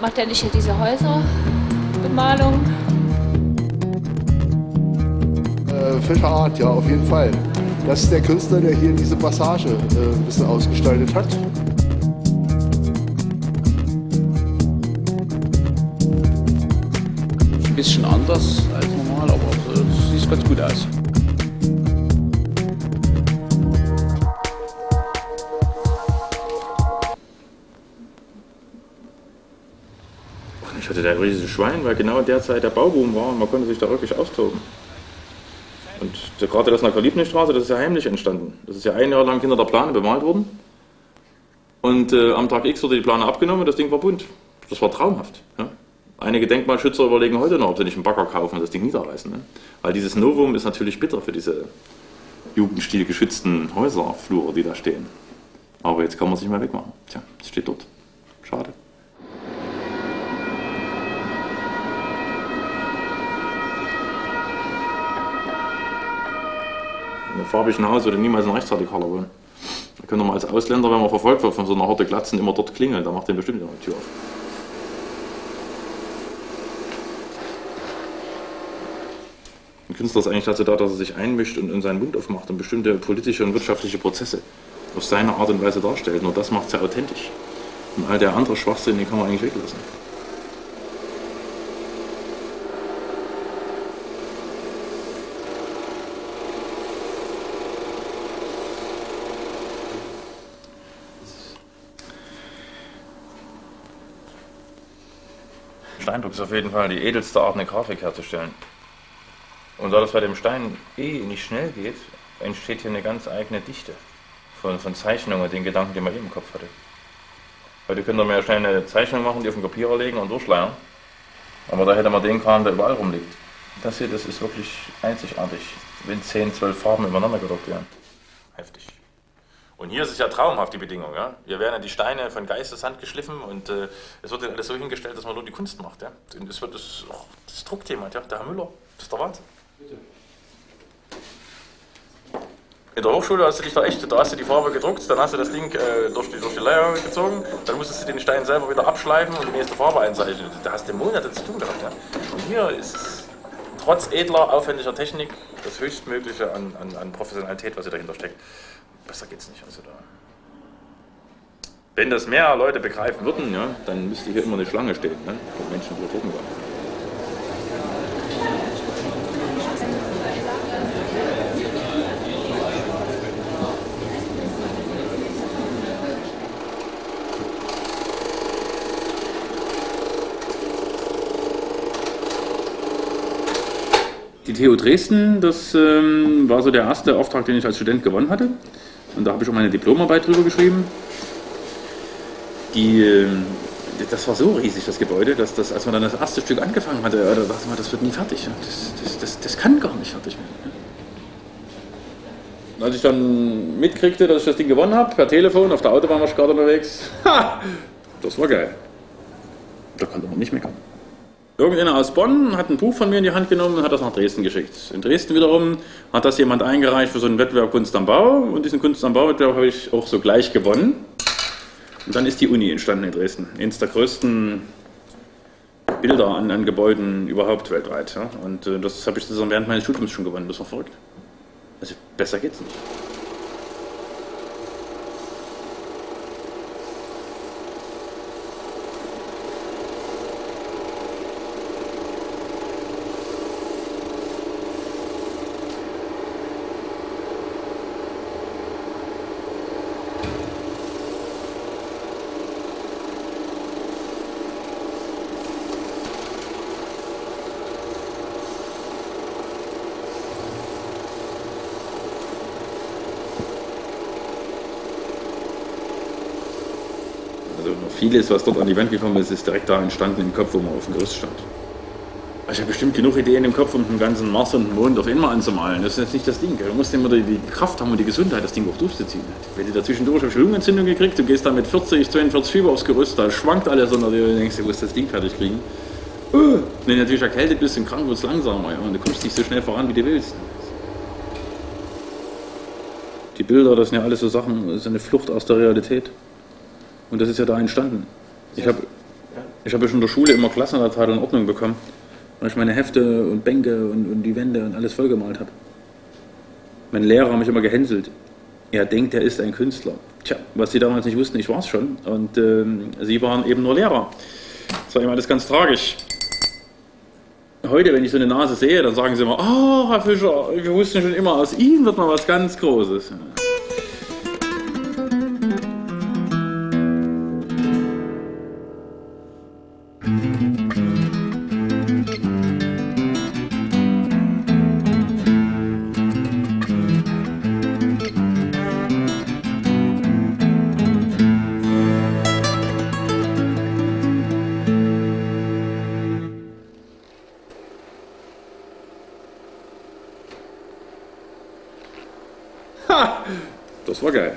Macht er nicht hier diese Häuserbemalung? Äh, Fischerart, ja, auf jeden Fall. Das ist der Künstler, der hier diese Passage äh, ein bisschen ausgestaltet hat. Ein bisschen anders als normal, aber es sieht ganz gut aus. Da ein riesiges Schwein, weil genau in der Zeit der Bauboom war und man konnte sich da wirklich austoben. Und gerade das in der das ist ja heimlich entstanden. Das ist ja ein Jahr lang hinter der Plane bemalt worden. Und äh, am Tag X wurde die Plane abgenommen und das Ding war bunt. Das war traumhaft. Ja? Einige Denkmalschützer überlegen heute noch, ob sie nicht einen Bagger kaufen und das Ding niederreißen. Ne? Weil dieses Novum ist natürlich bitter für diese jugendstilgeschützten Häuserflure, die da stehen. Aber jetzt kann man es nicht mehr wegmachen. Tja, es steht dort. Schade. Einem farbigen Haus würde niemals ein Rechtsradikaler wohnen. Da können wir als Ausländer, wenn man verfolgt wird von so einer Horte Glatzen, immer dort klingeln. Da macht den bestimmt eine Tür auf. Ein Künstler ist eigentlich dazu da, dass er sich einmischt und, und seinen Mund aufmacht und bestimmte politische und wirtschaftliche Prozesse auf seine Art und Weise darstellt. Nur das macht es ja authentisch. Und all der andere Schwachsinn, den kann man eigentlich weglassen. Steindruck ist auf jeden Fall die edelste Art, eine Grafik herzustellen. Und da das bei dem Stein eh nicht schnell geht, entsteht hier eine ganz eigene Dichte von, von Zeichnungen den Gedanken, die man eh im Kopf hatte. Heute könnte man ja schnell eine Zeichnung machen, die auf den Kopierer legen und durchleiern. Aber da hätte man den Kram, der überall rumliegt. Das hier, das ist wirklich einzigartig, wenn 10, 12 Farben übereinander gedruckt werden. Heftig. Und hier ist es ja traumhaft, die Bedingung. Ja? Hier werden ja die Steine von Geisteshand geschliffen und äh, es wird ja alles so hingestellt, dass man nur die Kunst macht. Ja? Und es wird das, oh, das Druckthema, ja? der Herr Müller, das ist der Wahnsinn. Bitte. In der Hochschule hast du dich da echt, da hast du die Farbe gedruckt, dann hast du das Ding äh, durch, die, durch die Leier gezogen, dann musstest du den Stein selber wieder abschleifen und die nächste Farbe einzeichnen. Da hast du Monate zu tun gehabt. Ja? Und hier ist es trotz edler, aufwendiger Technik das höchstmögliche an, an, an Professionalität, was hier dahinter steckt. Besser geht's nicht. Also da. Wenn das mehr Leute begreifen würden, ja, dann müsste hier immer eine Schlange stehen, ne, wo Menschen hier drucken wollen. Die TU Dresden, das ähm, war so der erste Auftrag, den ich als Student gewonnen hatte. Und da habe ich auch meine Diplomarbeit drüber geschrieben. Die, äh, das war so riesig, das Gebäude, dass das, als man dann das erste Stück angefangen hatte, da dachte man, das wird nie fertig. Das, das, das, das kann gar nicht fertig werden. Und als ich dann mitkriegte, dass ich das Ding gewonnen habe, per Telefon, auf der Autobahn war ich gerade unterwegs, ha, das war geil. Da konnte man nicht meckern. Irgendeiner aus Bonn hat ein Buch von mir in die Hand genommen und hat das nach Dresden geschickt. In Dresden wiederum hat das jemand eingereicht für so einen Wettbewerb Kunst am Bau und diesen Kunst am Bau-Wettbewerb habe ich auch so gleich gewonnen. Und dann ist die Uni entstanden in Dresden. Eines der größten Bilder an, an Gebäuden überhaupt weltweit. Ja. Und äh, das habe ich während meines Studiums schon gewonnen. Das war verrückt. Also besser geht's nicht. Also vieles, was dort an die Wand gekommen ist, ist direkt da entstanden im Kopf, wo man auf dem Gerüst stand. Ich habe bestimmt genug Ideen im Kopf, um den ganzen Mars und den Mond auf einmal anzumalen. Das ist jetzt nicht das Ding. Du musst immer die, Kraft haben und die Gesundheit, das Ding auch durchzuziehen. Wenn du dazwischendurch eine Lungenentzündung gekriegt, du gehst da mit 40, 42 Fieber aufs Gerüst, da schwankt alles und du denkst, du musst das Ding fertig kriegen. Uh, wenn du natürlich erkältet bist und krank wirst, langsamer ja, und du kommst nicht so schnell voran, wie du willst. Die Bilder, das sind ja alles so Sachen, das ist eine Flucht aus der Realität. Und das ist ja da entstanden. Ich habe. Ich habe ja schon in der Schule immer Klassendatei in Ordnung bekommen, weil ich meine Hefte und Bänke und, und die Wände und alles vollgemalt habe. Mein Lehrer hat mich immer gehänselt. Er denkt, er ist ein Künstler. Tja, was sie damals nicht wussten, ich war es schon. Und ähm, sie waren eben nur Lehrer. Das war immer alles ganz tragisch. Heute, wenn ich so eine Nase sehe, dann sagen sie immer, oh, Herr Fischer, wir wussten schon immer, aus Ihnen wird mal was ganz Großes. Ha! Das war geil.